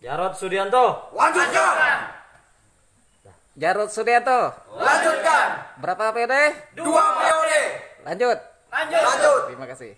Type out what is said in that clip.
Jarod Sudianto. Lanjutkan. Nah, Jarod Sudianto. Lanjutkan. Berapa periode? Dua periode. Lanjut. Lanjut. Terima kasih.